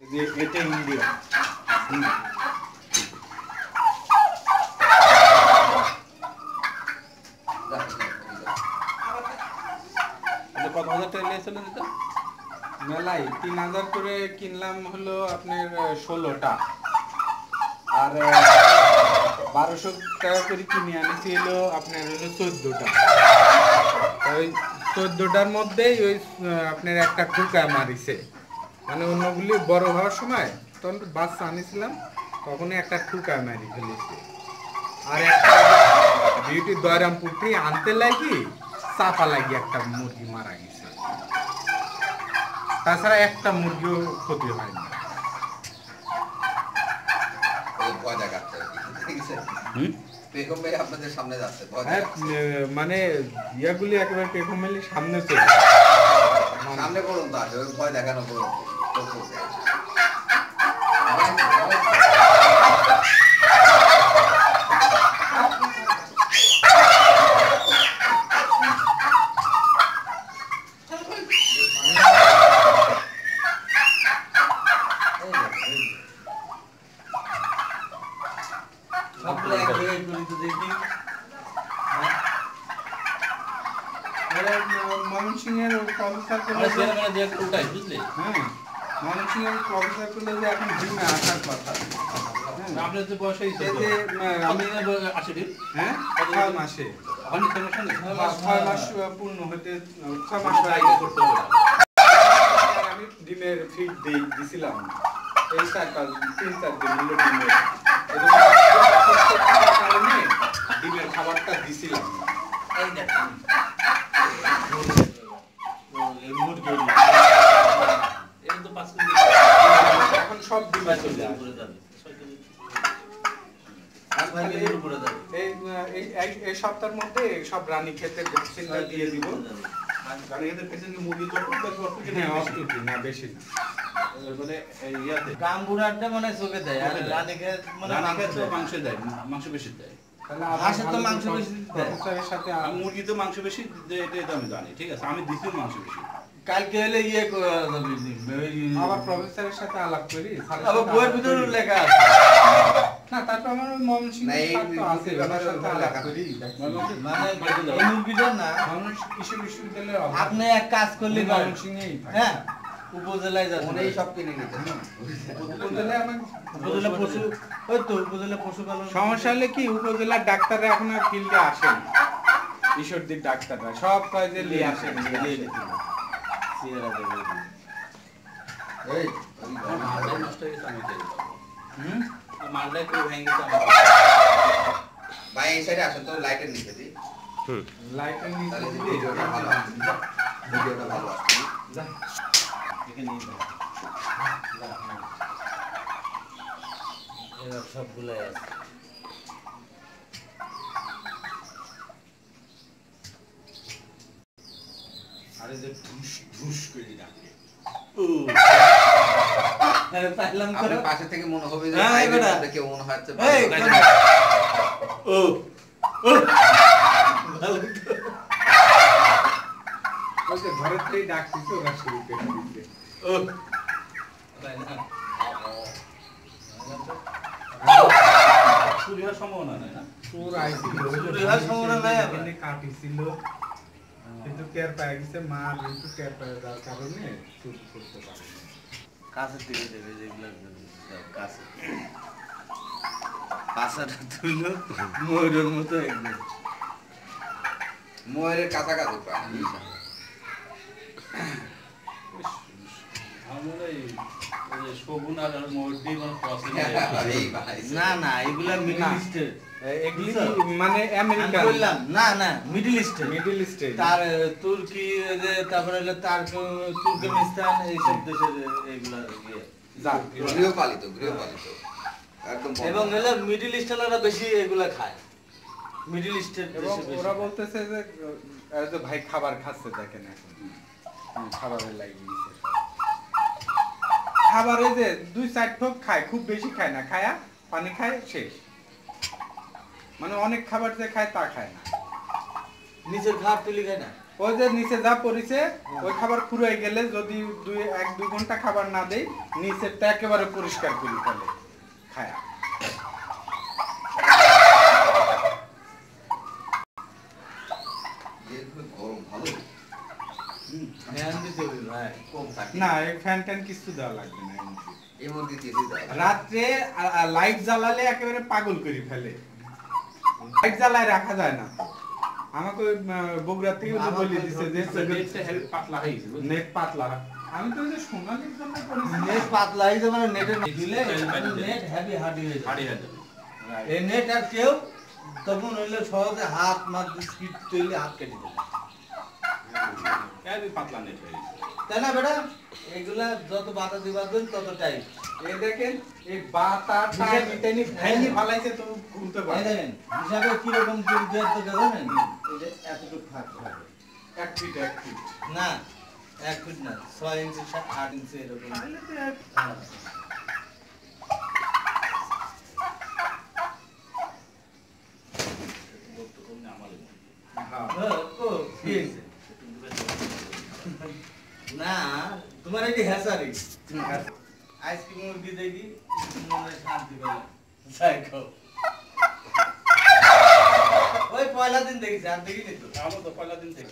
যে এটা ইন্ডিয়া কত তিন হাজার করে কিনলাম হলো আপনার ষোলোটা। আর বারোশো টাকা করে কিনে আনেছি হলো আপনার হলো চোদ্দোটা। ওই চোদ্দোটার মধ্যেই ওই আপনার একটা ঠুকা মারিছে। মানে অন্যগুলি বড় হওয়ার সময় তখন বাচ্চা আনিছিলাম তখনই একটা ঠুকা মারি ফেলেছে। আর একটা বিউটি দয়রামপুর থেকে আনতে লাগি চাপা লাগি একটা মুরগি মারা গেছে। তাছাড়া একটা মুরগিও ক্ষতি হয়নি। হ্যাঁ, মানে ইয়াগুলি একেবারে পেখমেলি সামনে চলে সামনে করুন তো আসে ভয় দেখানো করুন করতেছে। সবগুলো এক জায়গায় করি তো দেখি ময়মনসিংহের প্রফেসর আমরা সেখানে মানে দিয়ে একটা উঠাই বুঝলি হ্যাঁ ময়মনসিংহের প্রফেসর করলে যে এখন জিমে আসার কথা। হ্যাঁ। আপনার বয়স হয়েছে আমি আসে হ্যাঁ ছয় মাসে। নেই? ছয় মাস পূর্ণ হতে ছয় মাস আগে। করতে হবে। আমি ডিমের ফিড দিই দিছিলাম। এই চার পাঁচ তিন চার দিন হলো ডিমের এরকম অসুস্থ থাকার কারণে ডিমের খাবারটা দিছিলাম না। এই দেখেন এই মুরগি এটা তো পাঁচ কেজি এখন সব ডিমে চলে আসে উপরে যাবে ছয় কেজি পাঁচ ছয় কেজির উপরে যাবে এই আহ, এই- এই- এই সপ্তাহের মধ্যে সব রানী খেতে ভ্যাকসিনটা দিয়ে দিব। মুরগি যত তত অত কেজি হ্যাঁ বেশি। অস্তুতি না বেশি না। মানে ইয়াতে। গাম্বুরাটা মানে চোখে দেয় আর রানীকে মানে রানী মাংস তো দেয়। মাংস বেশি দেয়। হাঁসের তো মাংস বেশি দেয়। সাথে আমি মুরগি তো মাংস বেশি এটা আমি জানি ঠিক আছে? আমি দিছিও মাংস বেশি। কালকে এলে ইয়ে করে যাবি আবার প্রফেসরের সাথে আলাপ করি আবার বইয়ের ভিতরে লেখা আছে। না তারপর আমার আছে মানে কৃষি বিশ্ববিদ্যালয়ের। আপনি এক কাজ করলে। হ্যাঁ উপজেলায় যাবেন। সব কিনে নিতে উপজেলায় আমার উপজেলা পশু ওই তো উপজেলা পশুপালন সমস্যা হলে কি উপজেলার ডাক্তাররা এখন আর ফিল্ডে আসেন ঈশ্বরদীর ডাক্তাররা সব কাজে নিয়ে আসেন। এই নষ্ট হয়ে গেছে আমি হুম? মালটাই কেউ ভেঙে আমি ভাই এই সাইডে আসেন তো লাইটের নিচে দি লাইটের নিচে তাহলে? ভিডিওটা ভালো আসবে ভিডিওটা ভালো আসবে যা। এখানে নিয়ে যাও। এবার সবগুলাই আছে আরে যে ঢুস ঢুস করে ডাকে হ্যাঁ, পাইলাম তো। আপনার পাশে থেকে মনে হবে যে হ্যাঁ, এবারে। কেউ মনে হচ্ছে ভালো। ও ভালো যে ঘরের থেকেই ডাকতেছে ওরা শুরু করে ও তাই না? চুরি হওয়ার সম্ভাবনা নাই না চোর আইছিল সম্ভাবনা নাই আবার। কাটিছিল কিন্তু টের পেয়ে গেছে মা কিন্তু টের পেয়ে যাওয়ার কারণে চুরি করতে পারে কাছের দিকে দেবে যেগুলো কাছে। পাশাটা তুলো ময়ূরের মতো একদম। ময়ূরের কাঁচা কাঁচা না না এগুলা মিডল না। ইস্টের মানে আমি বললাম না না মিডল ইস্টে তার তুর্কি যে তারপরে তার তুর্কমেনিস্তান এইসব দেশের এইগুলা। গৃহপালিত গৃহপালিত। এবং হলো মিডল ইস্টাররা বেশি এগুলা খায়। মিডল ইস্টের এবং ওরা বলতেছে যে ভাই খাবার খাচ্ছে দেখেন এখন। খাবারের লাগিয়ে খাবারে যে দুই চার ঠোক খায় খুব বেশি খায় না। খায়া পানি খায় শেষ। মানে অনেক খাবার যে খায় তা খায় না। নিজের ঘাট তুলি খায় না? ওই যে নিচে যা পড়েছে ওই খাবার ফুরাই গেলে যদি দুই এক দুই ঘণ্টা খাবার না দেয় নিচেরটা একেবারে পরিষ্কার করে ফেলে খায়া যেহেতু গরম ভালো ফ্যান দিতে হবে ভাই কম থাকে না এই ফ্যান ট্যান কিছু দেওয়া লাগবে না। রাত্রে লাইট জ্বালালে একেবারে পাগল করে ফেলে। লাইট জ্বালায় রাখা যায় না। আমাকে বগুড়া থেকে আমার বলে দিছে যে পাতলা হয়ে বুঝলি? নেট পাতলা। আমি তো যে সোনালির জন্য নেট পাতলা হয়ে মানে নেটে দিলে নেট হেভি হার্ড হয়ে হয়ে যাবে এই নেট আর কেউ তখন হইলে সহজে হাত মাত স্পিড তৈরি হাত কেটে দেবে। পাতলা নেট হয়ে তাই না বেটা? এগুলা যত বাতা দিবা দিন তত টাইট এই দেখেন এই বাতাটা হিসেবে- ইটানি ভ্যানি ফালাইছে তো এই পারে। দেখেন হিসাবে কীরকম চুল দেওয়ার তো জানেন? এই যে এতটুকু ফাঁক থাকে এক ফিট এক ফিট না এক ফিট না ছয় ইঞ্চি আট ইঞ্চি এরকম। হ্যাঁ। হ্যাঁ। হ্যাঁ, কি না তোমার এটি হেসারি আইসক্রিম মুরগি দেখি মনে শান্তি পেলাম যাই ওই পয়লা দিন দেখি আর দেখিনি তো। আমার তো পয়লা দিন থেকে